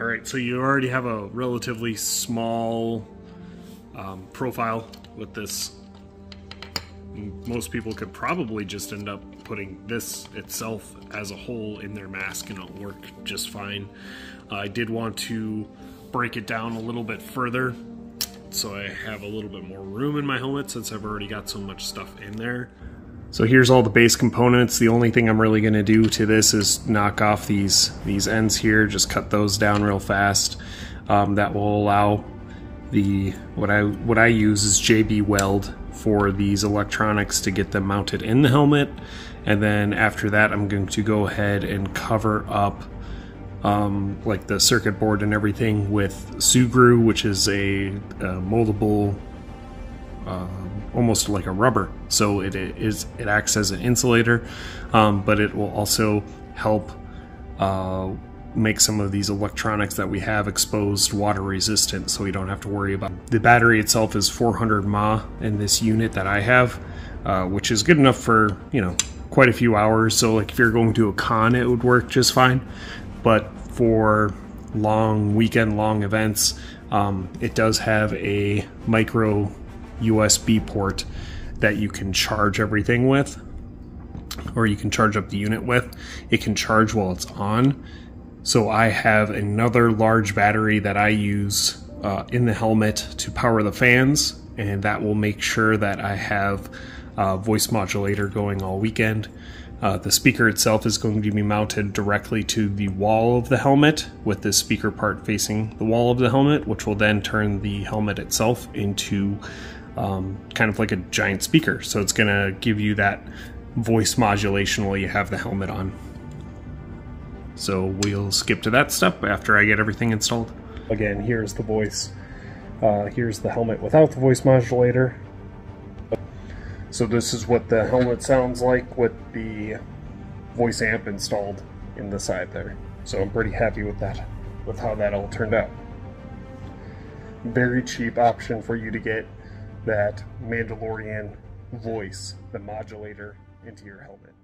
All right, so you already have a relatively small um, profile with this. Most people could probably just end up putting this itself as a whole in their mask and it'll work just fine. Uh, I did want to break it down a little bit further so I have a little bit more room in my helmet since I've already got so much stuff in there. So here's all the base components. The only thing I'm really going to do to this is knock off these these ends here, just cut those down real fast. Um, that will allow the what I what I use is JB Weld for these electronics to get them mounted in the helmet, and then after that I'm going to go ahead and cover up um, like the circuit board and everything with Sugru, which is a, a moldable. Uh, almost like a rubber. So it is it acts as an insulator, um, but it will also help uh, make some of these electronics that we have exposed water resistant, so we don't have to worry about. It. The battery itself is 400 mAh in this unit that I have, uh, which is good enough for you know quite a few hours. So like if you're going to a con, it would work just fine, but for long weekend long events um, it does have a micro USB port that you can charge everything with, or you can charge up the unit with. It can charge while it's on. So I have another large battery that I use uh, in the helmet to power the fans, and that will make sure that I have voice modulator going all weekend. Uh, the speaker itself is going to be mounted directly to the wall of the helmet with this speaker part facing the wall of the helmet, which will then turn the helmet itself into um, kind of like a giant speaker. So it's going to give you that voice modulation while you have the helmet on. So we'll skip to that step after I get everything installed. Again, here's the voice. Uh, here's the helmet without the voice modulator. So this is what the helmet sounds like with the voice amp installed in the side there. So I'm pretty happy with that, with how that all turned out. Very cheap option for you to get that Mandalorian voice, the modulator, into your helmet.